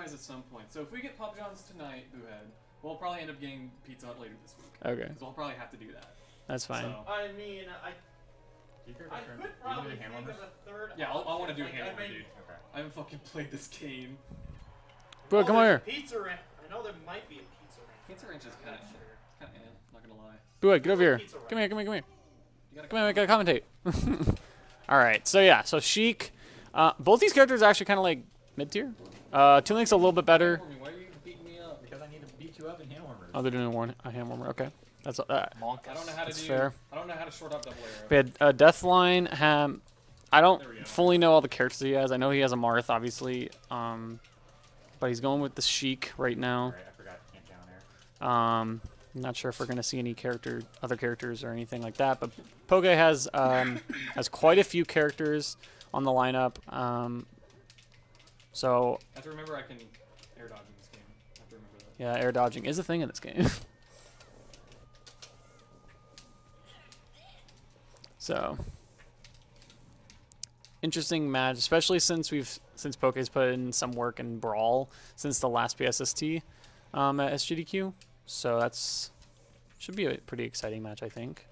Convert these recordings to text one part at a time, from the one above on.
compromise at some point. So if we get Papa John's tonight, Boohead, we'll probably end up getting Pizza Hut later this week. Okay, Because we'll probably have to do that. that's fine. So, I mean, I, Do you care if I I turn? could do you probably do think hand of a third. yeah, I'll, I want to do option. hand Like, I mean, dude. Okay. I haven't fucking played this game. Bro, oh, come there's here. Pizza ranch. I know there might be a pizza ranch. Pizza ranch is I'm kinda- not sure. Kinda, eh, not gonna lie. Boo, get over here. Pizza Come here, come here, come here. You gotta Come here, I gotta commentate. All right, so yeah, so Sheik. Uh, both these characters are actually kind of like mid tier. Uh, Toon Link's a little bit better. Hand warming, Why are you beating me up? Because I need to beat you up in hand warmers. Oh, they're doing a, warn- a hand warmer. Okay, that's uh, Monk. I don't know how to That's do. fair. I don't know how to short up double arrow. We had uh, Deathline. Um, I don't There we go. fully know all the characters he has. I know he has a Marth, obviously. Um, but he's going with the Sheik right now. Alright, I forgot camp down there. Um, I'm not sure if we're gonna see any character, other characters or anything like that. But Poke has um, has quite a few characters on the lineup. Um, so I have to remember I can air dodge in this game. I have to remember that. yeah, air dodging is a thing in this game. so interesting match, especially since we've since Poke's put in some work in Brawl since the last PSST um, at SGDQ. So that's should be a pretty exciting match, I think.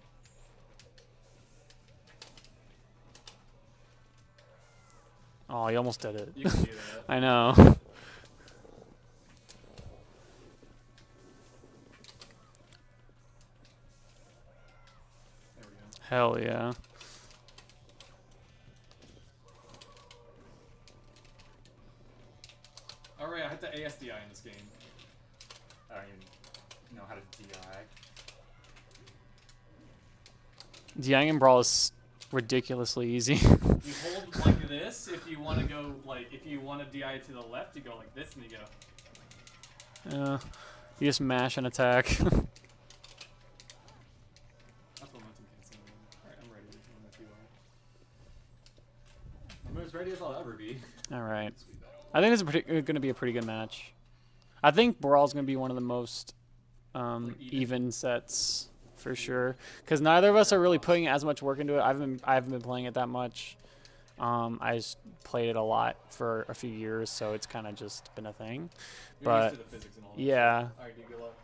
Oh, you almost did it. You can do that. I know. There we go. Hell yeah. Alright, I had to ASDI in this game. I don't even know how to DI. DIing in Brawl is ridiculously easy. You hold like this if you want to go like if you want to DI to the left, you go like this and you go. uh, you just mash and attack. That's momentum canceling. Alright, I'm ready. I'm as ready as I'll ever be. All right. I think it's going to be a pretty good match. I think Brawl's going to be one of the most um, even? sets for sure, because neither of us are really putting as much work into it. I haven't been, I haven't been playing it that much. Um, I just played it a lot for a few years, so it's kind of just been a thing. You're But, used to the physics and all. Yeah, Alright, dude, good luck.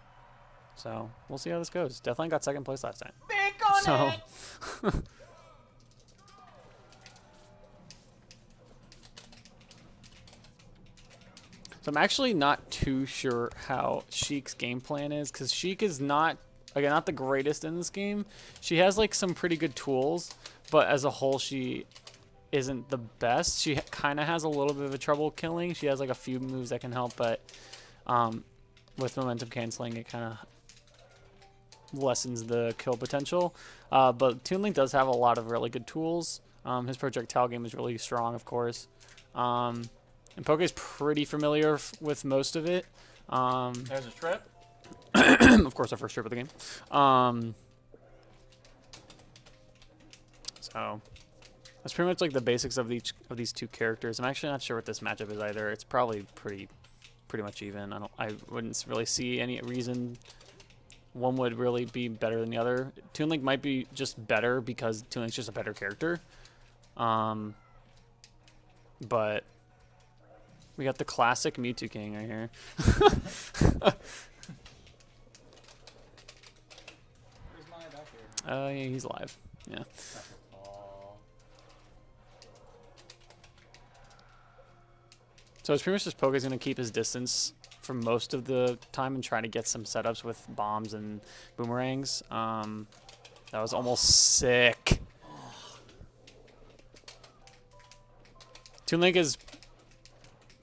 so we'll see how this goes. Deathline got second place last time. Bank on So, it. so I'm actually not too sure how Sheik's game plan is because Sheik is not again not the greatest in this game. She has like some pretty good tools, but as a whole, she isn't the best. She kind of has a little bit of a trouble killing. She has like a few moves that can help, but um, with momentum canceling, it kind of lessens the kill potential. Uh, but Toon Link does have a lot of really good tools. Um, his projectile game is really strong, of course. Um, and Poke is pretty familiar f- with most of it. Um, There's a trip. of course, our first trip of the game. Um, so that's pretty much like the basics of each of these two characters. I'm actually not sure what this matchup is either. It's probably pretty, pretty much even. I don't. I wouldn't really see any reason one would really be better than the other. Toon Link might be just better because Toon Link's just a better character. Um, but we got the classic Mewtwo King right here. Where's my back here? Uh, yeah, he's alive. Yeah. So it's pretty much just Poke's gonna keep his distance for most of the time and try to get some setups with bombs and boomerangs. Um, that was almost sick. Toon Link is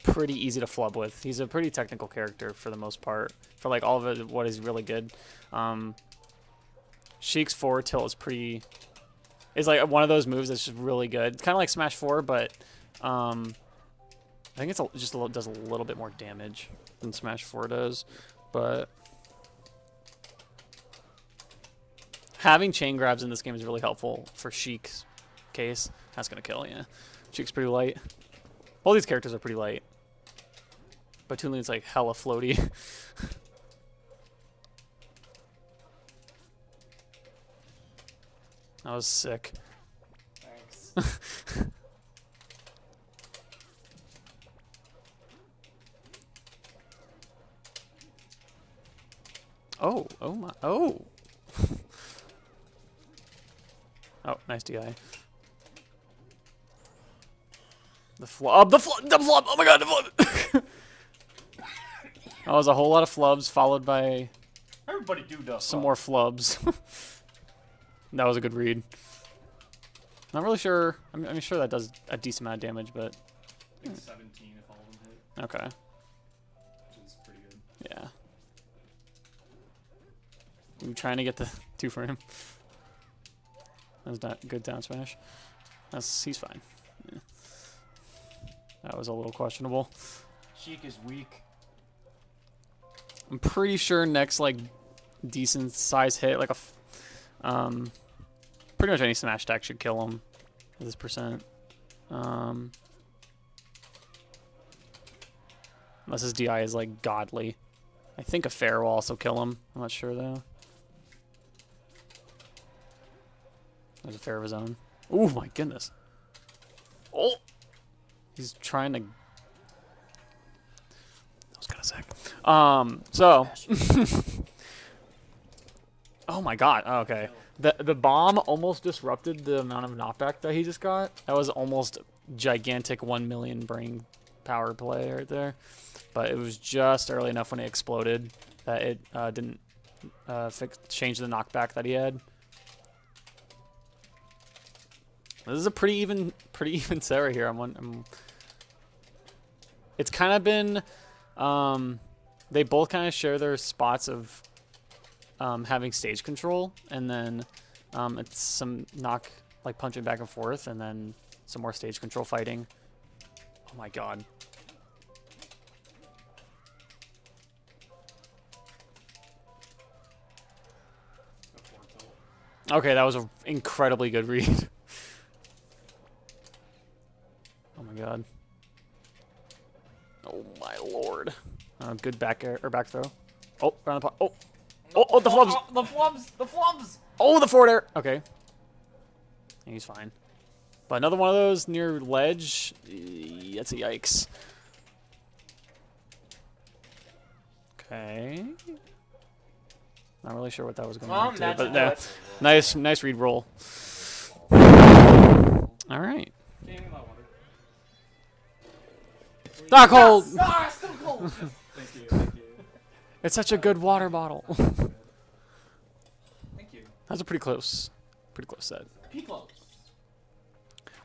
pretty easy to flub with. He's a pretty technical character for the most part. For like all of it, what is really good. Um, Sheik's forward tilt is pretty. It's like one of those moves that's just really good. It's kind of like Smash Four, but um, I think it's a, just a little, does a little bit more damage than Smash 4 does, but having chain grabs in this game is really helpful for Sheik's case. That's gonna kill, yeah. Sheik's pretty light. All these characters are pretty light, but Toon Link's like hella floaty. that was sick. Thanks. Oh, oh my, oh. oh, nice DI. The flub, uh, the flub, the flub, oh my god, the flub! Oh, that was a whole lot of flubs followed by Everybody do the some more flubs. that was a good read. Not really sure, I'm, I'm sure that does a decent amount of damage, but I think 17 if all of them hit, okay, which is pretty good. yeah. I'm trying to get the two for him. That's not good down smash. That's he's fine. Yeah. That was a little questionable. Sheik is weak. I'm pretty sure next like decent size hit, like a, f- um, pretty much any smash attack should kill him at this percent. Um, unless his DI is like godly. I think a fair will also kill him. I'm not sure though. There's a fair of his own. Oh my goodness. Oh, he's trying to. That was kind of sick. Um, so. oh my god. Oh, okay. The the bomb almost disrupted the amount of knockback that he just got. That was almost gigantic one million brain power play right there. But it was just early enough when it exploded that it uh, didn't uh, fix change the knockback that he had. This is a pretty even, pretty even set right here. I'm, one- I'm It's kind of been, um, they both kind of share their spots of um, having stage control, and then um, it's some knock, like punching back and forth, and then some more stage control fighting. Oh my god. Okay, that was an incredibly good read. oh my god. Oh my lord. Uh, good back air or back throw. Oh, around the pot. Oh, oh, oh, the flubs. Oh, the flubs! The flubs! Oh, the forward air. Okay. He's fine. But another one of those near ledge. That's a yikes. Okay. Not really sure what that was going Well, to do, but yeah, nice, nice read roll. All right. Game in my water. Darkhold. Ah, still cold! Thank you, thank you. It's such a good water bottle. Thank you. That's a pretty close, pretty close set. P-close.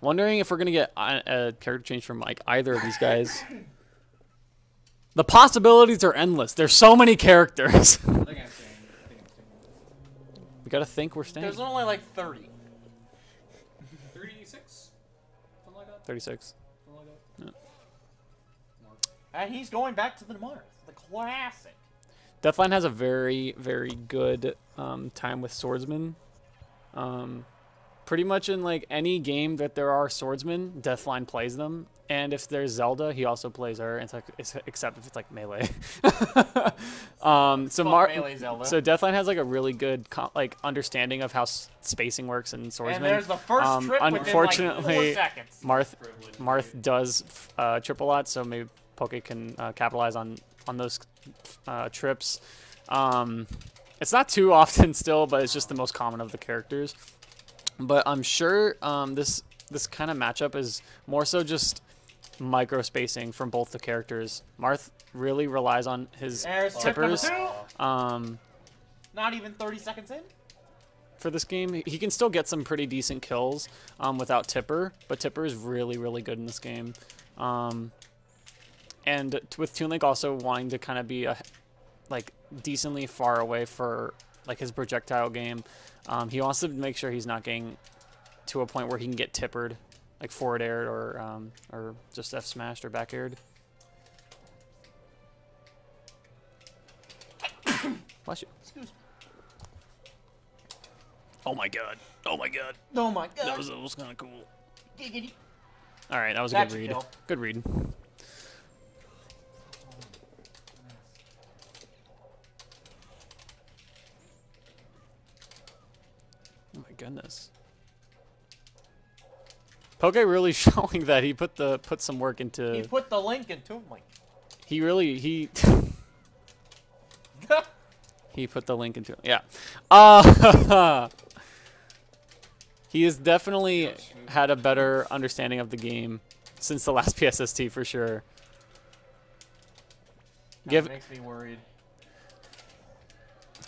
Wondering if we're gonna get a, a character change from like either of these guys. The possibilities are endless. There's so many characters. I think I'm staying. I think I'm staying. we gotta think we're staying. There's only like 30. 36? Something like that? 36. Something like that? And he's going back to the Marth. The classic. Deathline has a very, very good um, time with swordsmen. Um, pretty much in like any game that there are swordsmen, Deathline plays them. And if there's Zelda, he also plays her, it's like, except if it's like melee. um, so Mar- Melee Zelda. so Deathline has like a really good co- like understanding of how s- spacing works in swordsmen. and there's the first Um, trip within like four unfortunately, seconds. Marth Marth does uh, trip a lot, so maybe Poke can uh, capitalize on on those uh, trips. Um, it's not too often still, but it's just the most common of the characters. But I'm sure um, this this kind of matchup is more so just micro spacing from both the characters. Marth really relies on his There's tippers um, Not even 30 seconds in. for this game. He can still get some pretty decent kills um, without Tipper, but Tipper is really, really good in this game. Um, and with Toon Link also wanting to kind of be a, like decently far away for like his projectile game, um, he wants to make sure he's not getting to a point where he can get tippered, like forward aired or um, or just F smashed or back aired. Bless you. Oh my god. Oh my god. Oh my god. That was, that was kind of cool. Giggity. All right, that was a That's good read. Good read. Oh my goodness. Poke really showing that he put the put some work into. He He, put the link in Toon Link. really he. He put the link into yeah. Uh, he has definitely had a better understanding of the game since the last PSST for sure. Give Give makes me worried.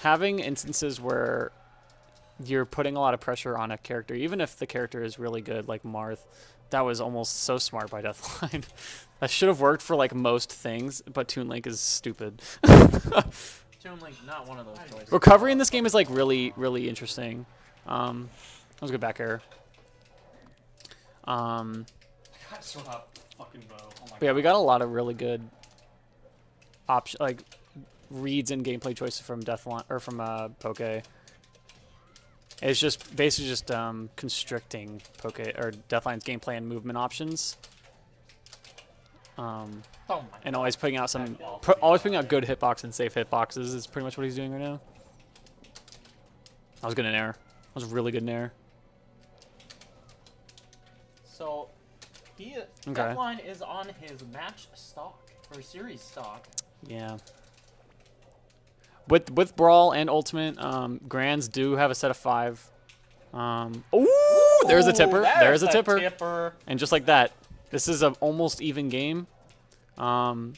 having instances where you're putting a lot of pressure on a character, even if the character is really good, like Marth, that was almost so smart by Deathline. that should have worked for like most things, but Toon Link is stupid. Toon Link's not one of those choices. Recovery in this game is like really, really interesting. Um, that was a good back air. Um, God, shut up, fucking bow. Oh but yeah, we got a lot of really good option like reads and gameplay choices from Deathline or from uh, Poke. It's just basically just um, constricting Poke or Deathline's gameplay and movement options. Um, Oh my and always putting out some, always putting out good hitbox and safe hitboxes is pretty much what he's doing right now. I was good in air. I was really good in air. So, he Okay. Deathline is on his match stock or series stock. Yeah. With with brawl and ultimate, um, grands do have a set of five. Um, ooh, there's a tipper. There's a there's tipper. tipper. And just like that, this is an almost even game. Um,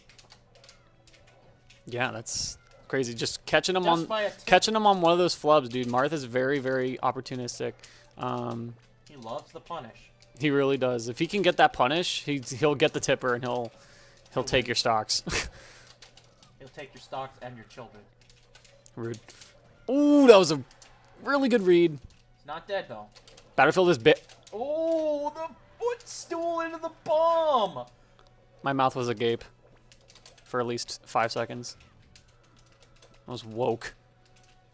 yeah, that's crazy. Just catching him Just on a catching him on one of those flubs, dude. Martha's very very opportunistic. Um, He loves the punish. he really does. If he can get that punish, he he'll get the tipper and he'll he'll take your stocks. He'll take your stocks and your children. Rude. Ooh, that was a really good read. He's not dead though. Battlefield is bit. Oh, the footstool into the bomb. My mouth was agape for at least five seconds. I was woke.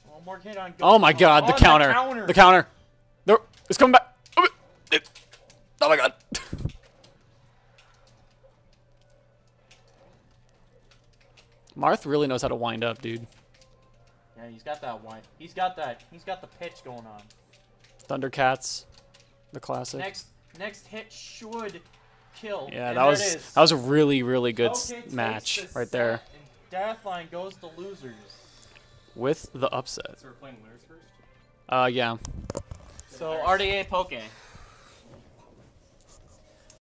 One more hit on. Oh my oh, god, the On counter. counter. The counter. No, it's coming back. Oh oh my god. Marth really knows how to wind up, dude. Yeah, he's got that one. He's got that. He's got the pitch going on. Thundercats, the classic. Next, next hit should kill. yeah, And that was that was a really really good s- Okay, match the right there Deathline goes to losers. with the upset. So we're playing winners first. Uh, yeah. So RDA Poke.